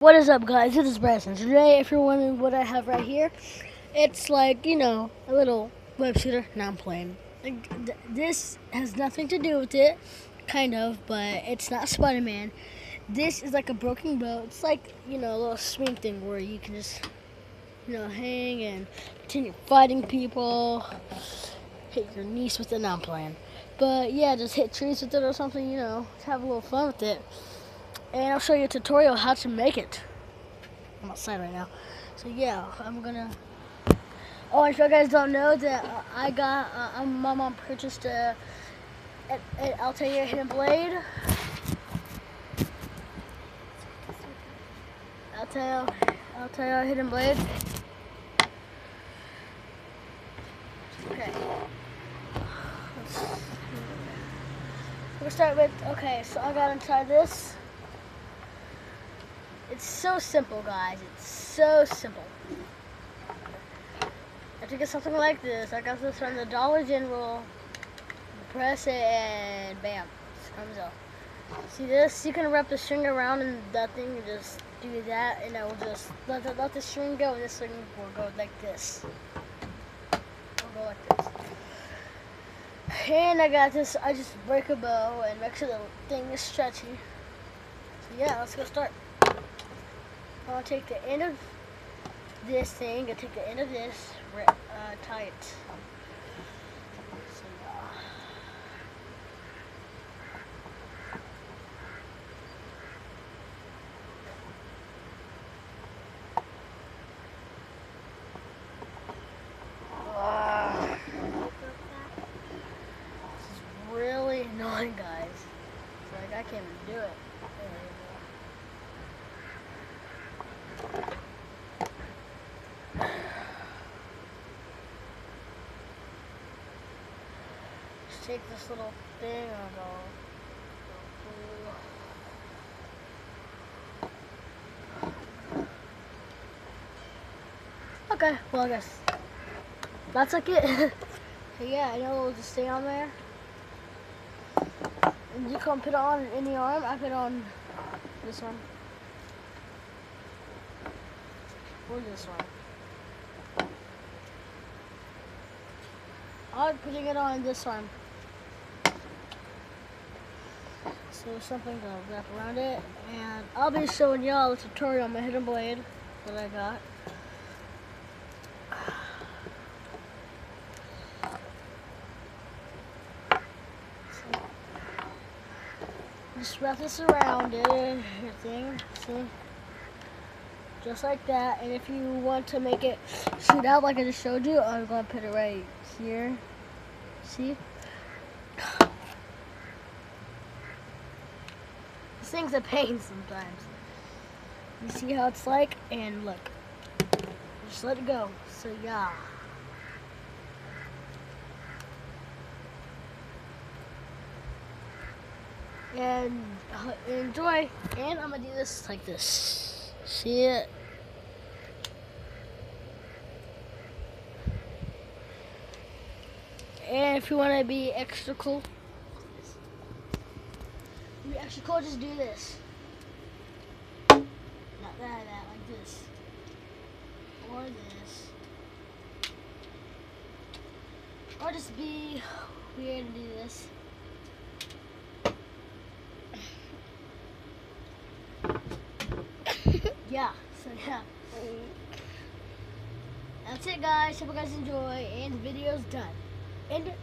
What is up guys, it is Bryson. Today, if you're wondering what I have right here, it's like, you know, a little web shooter. Now I'm playing. This has nothing to do with it, kind of, but it's not Spider-Man. This is like a broken boat. It's like, you know, a little swing thing where you can just, you know, hang and continue fighting people. Hit your niece with it. Now I'm playing. But yeah, just hit trees with it or something, you know, have a little fun with it and I'll show you a tutorial how to make it. I'm outside right now. So yeah, I'm gonna. Oh, if you guys don't know that uh, I got, uh, my mom purchased a, a, a Altair hidden blade. Altair, Altair hidden blade. Okay. Let's, we'll start with, okay, so I got inside this. It's so simple, guys. It's so simple. I to get something like this. I got this from the Dollar General. Press it and bam, it comes out. See this? You can wrap the string around and that thing just do that and I will just let the, let the string go and this string will go like this. It'll go like this. And I got this, I just break a bow and make sure the thing is stretchy. So yeah, let's go start. I'll take the end of this thing, I'll take the end of this, uh, tie it. This is really annoying, guys. It's like I can't even do it. Just take this little thing and go. Okay, well I guess that's like it. so yeah, I know it'll just stay on there. And you can put it on any arm. I put it on this one. Or this one. I'm putting it on this one. So something to wrap around it. And I'll be showing y'all a tutorial on my hidden blade that I got. Just wrap this around it. See? Just like that and if you want to make it shoot out like I just showed you I'm going to put it right here. See? This thing's a pain sometimes. You see how it's like? And look. Just let it go. So yeah. And uh, enjoy. And I'm gonna do this like this See it? And if you want to be extra cool, be extra cool, just do this. Not that, that, like this. Or this. Or just be weird and do this. Yeah, so yeah. Um, that's it guys, hope you guys enjoy, and the video's done. End it.